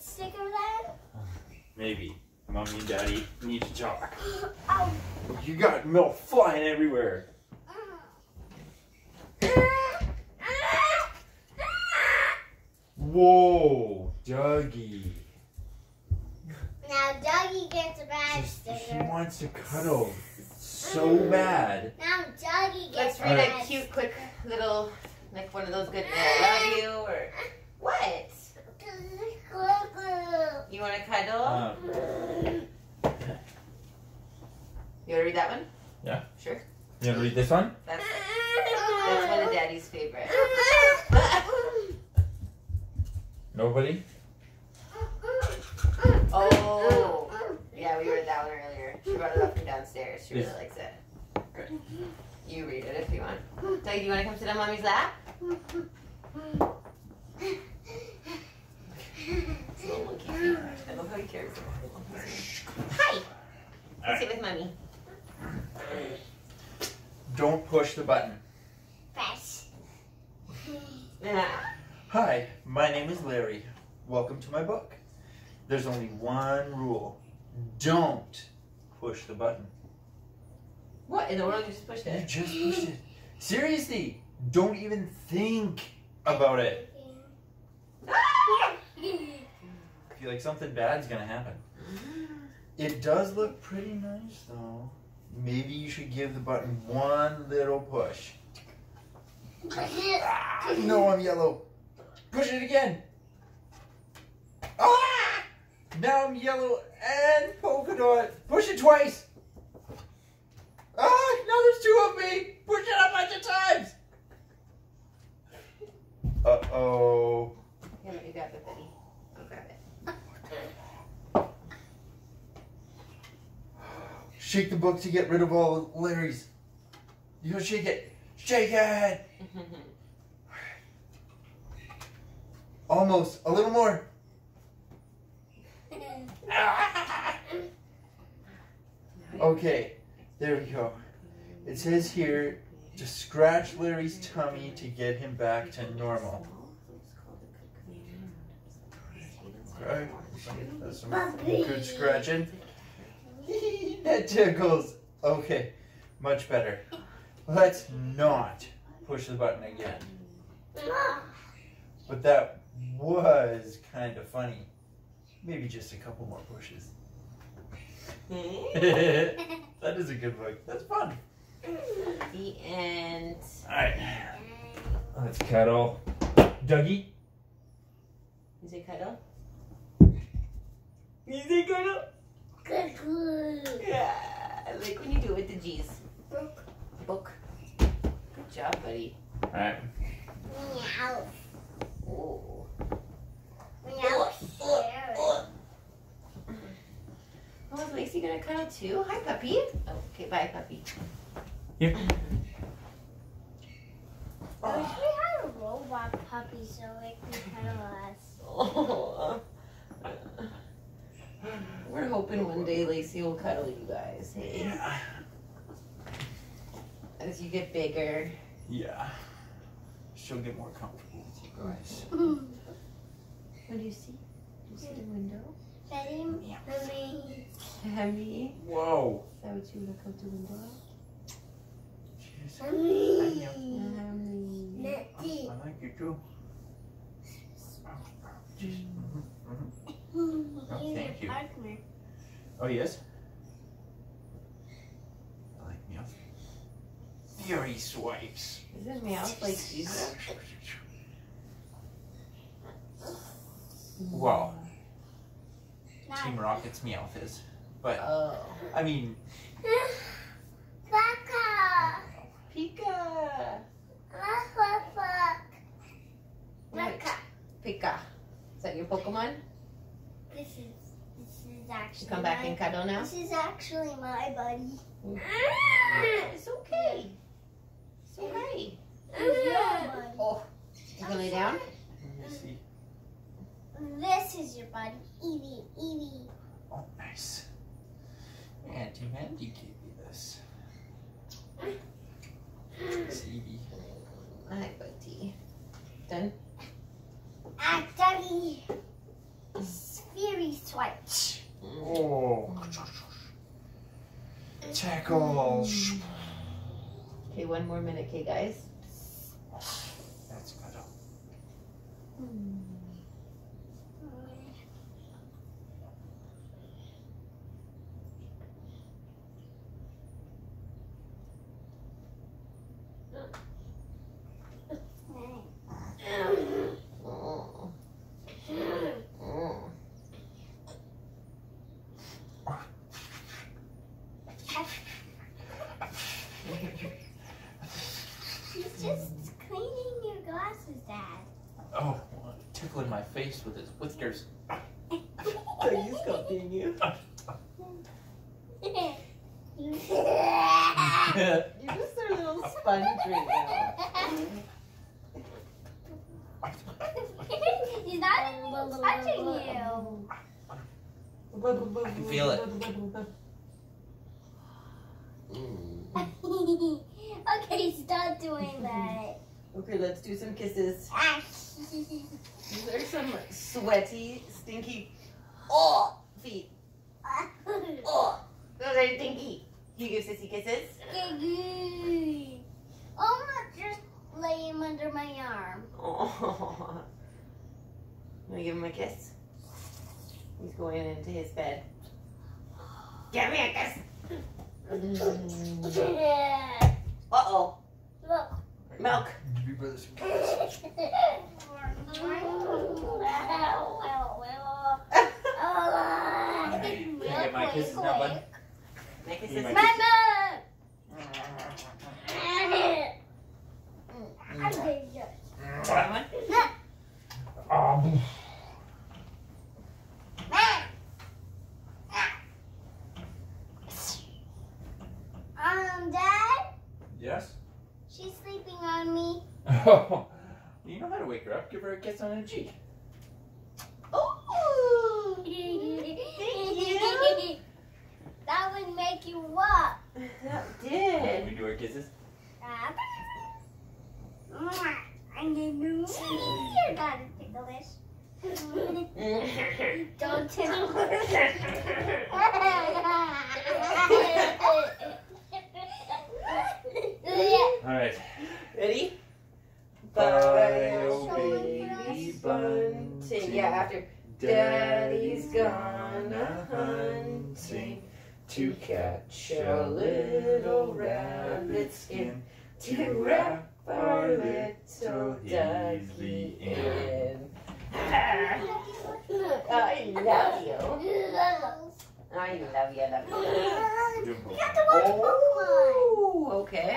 bit sicker then? Maybe. Mommy and Daddy need to talk. Oh. You got milk flying everywhere. Whoa, Dougie. Now Dougie gets a bad Just, he sticker. wants to cuddle so mm. bad. Now Dougie gets Let's a read a bad cute, quick little, like one of those good I love you or what? You want to? Um, you want to read that one? Yeah. Sure. you want to read this one? That's that's one of Daddy's favorite. Nobody? Oh, yeah, we read that one earlier. She brought it up from downstairs. She really Yes. likes it. You read it if you want. Doug, do you want to come sit on Mommy's lap? It's a little monkey feet. I love how he. Hi. Come sit with Mommy. Don't push the button. Fresh. Yeah. Hi, my name is Larry. Welcome to my book. There's only one rule. Don't push the button. What in the world? You just pushed it. You just pushed it. Seriously, don't even think about it. I feel like something bad's gonna happen. It does look pretty nice though. Maybe you should give the button one little push. Ah, no, I'm yellow. Push it again. Ah! Now I'm yellow and polka dot. Push it twice. Ah! Now there's two of me. Push it a bunch of times. Uh oh. Here, let me grab it, Shake the book to get rid of all Larry's. You gotta shake it. Shake it. Almost. A little more. Okay, there we go. It says here to scratch Larry's tummy to get him back to normal. Okay, that's some good scratching. that tickles. Okay, much better. Let's not push the button again. But that was kind of funny. Maybe just a couple more pushes. that is a good book. That's fun. The end. Alright. Let's cuddle. Dougie? Is it cuddle? Is it cuddle? Good, good. Like when you do it with the G's. Book. Book. Good job, buddy. Alright. Meow. Oh. Meow. Scary. Oh, is Lacey gonna cuddle too? Hi, puppy. Oh, okay, bye, puppy. Here. I wish we had a robot puppy so it can cuddle us. Oh. We're hoping one day Lacey will cuddle you guys. Hey, Yeah. as you get bigger. Yeah. She'll get more comfortable with you guys. What do you see? Do you see the window? Daddy, mommy. Heavy. Whoa. Is that what you look out the window? Jeez. Mommy. Heavy. Natty. I like you too. Jeez. Mhm, mhm. Oh, thank you. Partner. Oh, yes? I like meow. Fury swipes. Is it Meowth like Jesus? Well, Not- Team Rocket's Meowth is. But, Oh. I mean, Baka. Pika. Wait, Baka. Pika. Is that your Pokemon? This is this is actually come back my, and cuddle now? This is actually my buddy. Ah! It's okay. It's okay. This your ah! buddy. Oh. You can lay down? let me see. This is your buddy, Eevee. Eevee. Oh, nice. Auntie Mandy gave me this. It's Eevee. Hi, buddy. Done? Ah, Dougie. victory swipe. Oh. Tackle. Okay, one more minute, okay, guys. That's good. Oh. Oh. He's just cleaning your glasses, Dad. Oh, tickling my face with his whiskers. So you copying you. You- You're just a little sponge right now. He's not even touching you. I can feel it. Mm. Okay, stop doing that. Okay, let's do some kisses. These are some sweaty, stinky, oh, feet. Oh, those are stinky. You give sissy kisses? I'm not just lay him under my arm. Oh. Want to give him a kiss? He's going into his bed. Give me a kiss. Uh oh. Look. Milk. Give your brother some kisses. Can I my kisses now, bud? Make a Give me kiss. my Mama! That one Dad, yes? she's sleeping on me. Oh, you know how to wake her up. Give her a kiss on her cheek. Oh. That would make you what? That did. Can did. we do our kisses? I'm gonna do You're not ticklish. Don't tickle All right. Ready? Bye, baby bunting. Yeah, after. Daddy's gone a hunting to catch a little rabbit skin to wrap our little ducky in. I love you. I love you, love you. You have to watch Pokemon. Oh, okay.